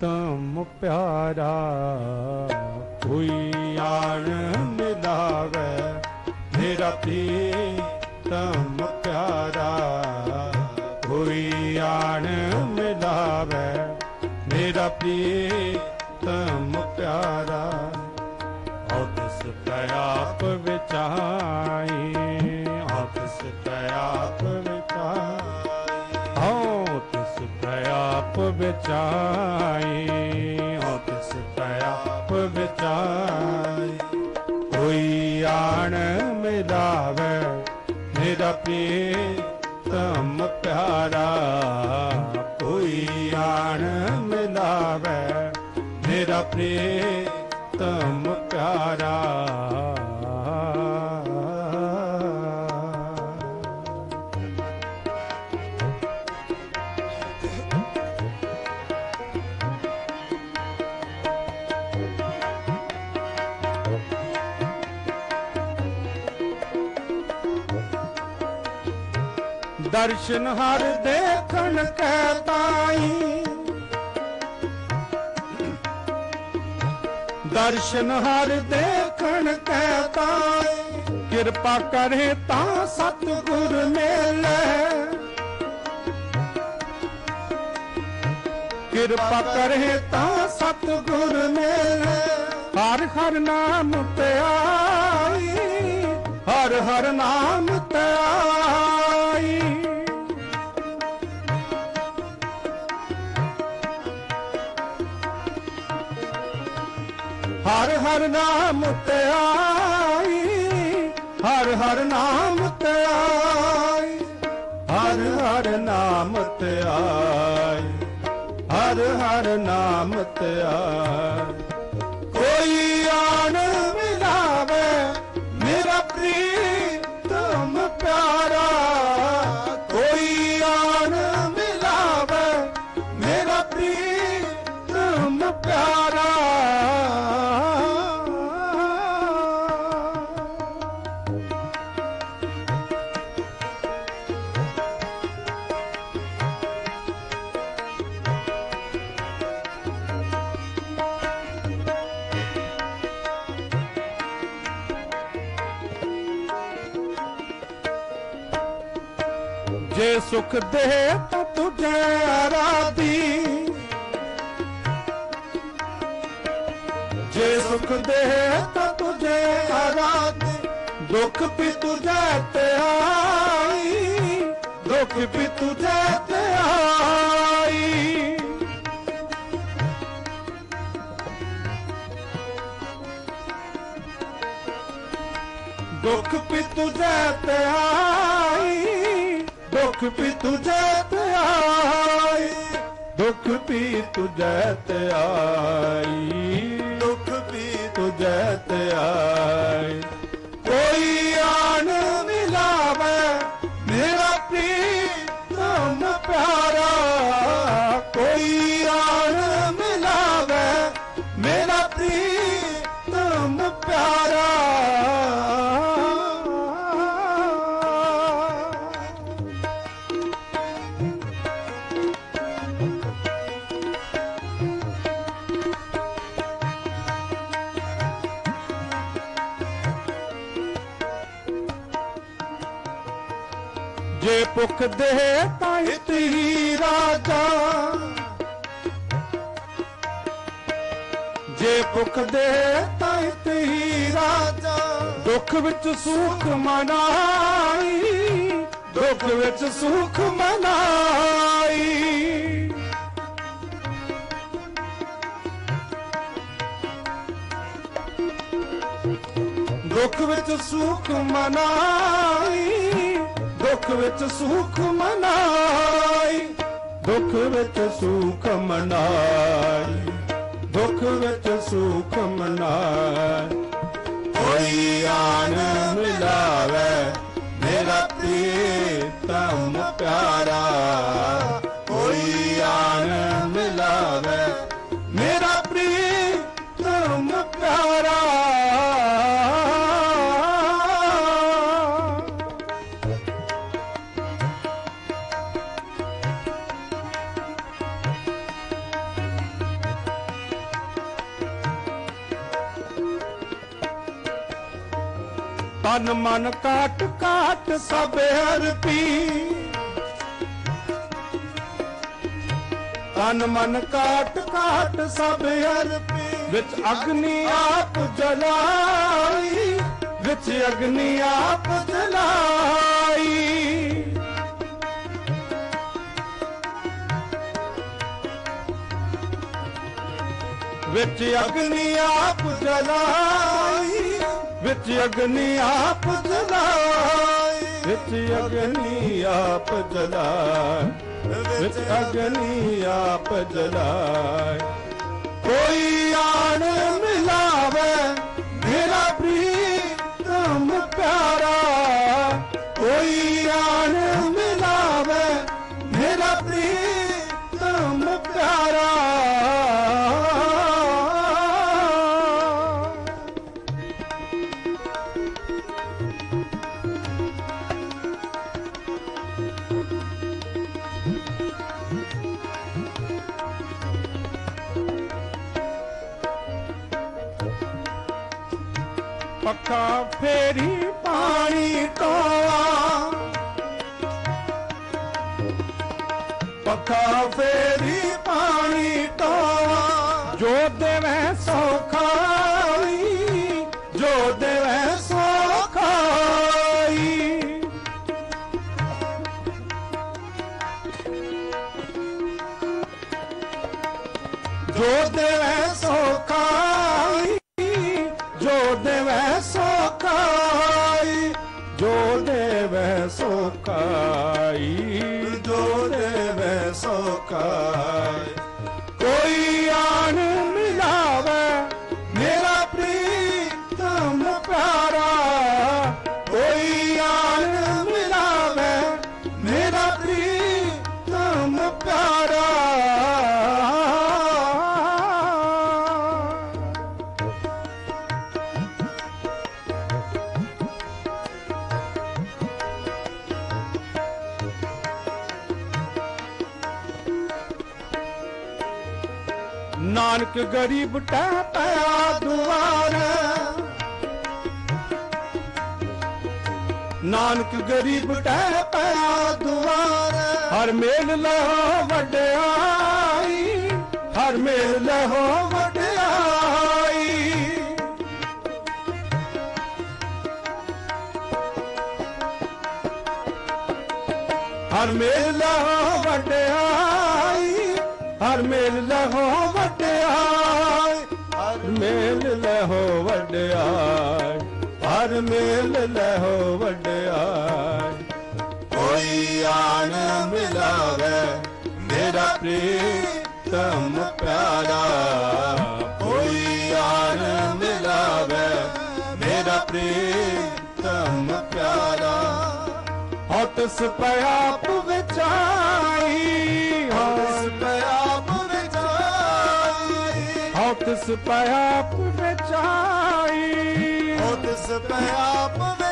ਤਮ ਪਿਆਰਾ ਕੋਈ ਆਣ ਮਿਲਾਵੇ। ਮੇਰਾ ਪ੍ਰੀਤਮ ਪਿਆਰਾ ਕੋਈ ਆਣ ਮਿਲਾਵੇ। ਮੇਰਾ ਪੀ ਮਿਲਾਵੇ ਮੇਰਾ ਪ੍ਰੀਤਮ ਪਿਆਰਾ ਕੋਈ ਆਣ ਮਿਲਾਵੇ। ਮੇਰਾ ਪ੍ਰੀਤਮ ਪਿਆਰਾ। ਦਰਸ਼ਨ ਹਰ ਦੇਖਣ ਕੈ ਤਾਈ। ਦਰਸ਼ਨ ਹਰ ਦੇਖਣ ਕੈ ਤਾਈ। ਕਿਰਪਾ ਕਰੇ ਤਾਂ ਸਤਿਗੁਰ ਮੇਲੇ। ਕਿਰਪਾ ਕਰੇ ਤਾਂ ਸਤਿਗੁਰ ਮੇਲੇ। ਹਰ ਹਰ ਨਾਮ ਤੇ ਹਰ ਹਰ ਨਾਮ ਤੇ ਹਰ ਹਰ ਨਾਮ ਤੇ ਆਈ, ਹਰ ਹਰ ਨਾਮ ਤੇ ਆਈ, ਹਰ ਹਰ ਨਾਮ ਤੇ ਆਈ, ਹਰ ਹਰ ਨਾਮ ਤੇ ਆਈ। ਕੋਈ ਆਣ ਜੇ ਸੁਖ ਦੇ ਤਾਂ ਤੁਝੇ ਆਰਾਧੀ ਜੇ ਸੁਖ ਦੇ ਤਾਂ ਤੁਝੇ ਆਰਾਧੀ ਦੁੱਖ ਵੀ ਤੁਝੇ ਤੇ ਆਈ। ਦੁੱਖ ਵੀ ਤੁਝੇ ਤੇ ਆਈ। ਦੁੱਖ ਵੀ ਤੁਝੇ ਤੇ ਆਈ ਦੁੱਖ ਵੀ ਤੁਝੇ ਤੇ ਆਈ, ਦੁੱਖ ਵੀ ਤੁਝੇ ਤੇ ਆਈ, ਦੁੱਖ ਵੀ ਤੁਝੇ ਤੇ ਆਈ। ਭੁੱਖ ਦੇ ਤਾਂ ਇਤਹੀ ਰਾਜਾ। ਜੇ ਭੁੱਖ ਦੇ ਤਾਂ ਇਤਹੀ ਰਾਜਾ। ਦੁੱਖ ਵਿੱਚ ਸੁਖ ਮਨਾਈ ਦੁੱਖ ਵਿੱਚ ਸੁਖ ਮਨਾਈ। ਦੁੱਖ ਵਿੱਚ ਸੁਖ ਮਨਾਈ ਦੁੱਖ ਵਿੱਚ ਸੁਖ ਮਨਾਈ, ਦੁੱਖ ਵਿੱਚ ਸੁਖ ਮਨਾਈ, ਦੁੱਖ ਵਿੱਚ ਸੁਖ ਮਨਾਈ। ਕੋਈ ਆਨ ਮਿਲਾਵੇ, ਮੇਰਾ ਪ੍ਰੀਤਮ ਪਿਆਰਾ। ਤਨ ਮਨ ਕਾਟ ਕਾਟ ਸਭ ਪੀ। ਤਨ ਮਨ ਕਾਟ ਕਾਟ ਸਭ ਅਰਪੀ ਵਿੱਚ ਅਗਨੀ ਆਪ ਜਲਾਈ, ਵਿੱਚ ਅਗਨੀ ਆਪ ਜਲਾਈ। ਵਿੱਚ ਅਗਨੀ ਆਪ ਜਲਾਈ ਵਿੱਚ ਅਗਨੀ ਆਪ ਜਲਾਈ ਵਿੱਚ ਅਗਨੀ ਆਪ ਜਲਾਈ ਵਿੱਚ ਅਗਨੀ ਆਪ ਜਲਾਈ ਕੋਈ ਆਣ ਮਿਲਾਵੇ, ਮੇਰਾ ਪ੍ਰੀਤਮ ਪਿਆਰਾ। ਪੱਕਾ ਫੇਰੀ ਪਾਣੀ ਟੋਆ ਪੱਕਾ ਫੇਰੀ ਪਾਣੀ ਟੋਆ ਜੋ ਦੇਵੇ ਸੌਖਾ Hare ਨਾਨਕ ਗਰੀਬ ਟਹਿ ਪਿਆ ਦੁਆਰ। ਨਾਨਕ ਗਰੀਬ ਟਹਿ ਪਿਆ ਦੁਆਰ। ਹਰ ਮੇਲ ਲਹੋ ਵਡਿਆਈ, ਹਰ ਮੇਲ ਲਹੋ ਵਡਿਆਈ। ਹਰ ਮੇਲ ਲਹੋ ਵਡਿਆਈ, ਹਰ ਮੇਲ ਲਹੋ ਵਡਿਆਈ। ਮੇਲ ਲਹੋ ਵਡਿਆਈ ਹਰ ਮੇਲ ਲਹੋ ਵਡਿਆਈ ਕੋਈ ਆਣ ਮਿਲਾਵੇ ਮੇਰਾ ਪ੍ਰੀਤਮ ਪਿਆਰਾ, ਕੋਈ ਆਣ ਮਿਲਾਵੇ ਮੇਰਾ ਪ੍ਰੀਤਮ ਪਿਆਰਾ। ਹਤਸ ਪਿਆਪ ਵਿਚਾਈ ਹਤਸ ਪਿਆਪ ਵਿਚਾਈ ਤਿਸ ਪਿਆਪ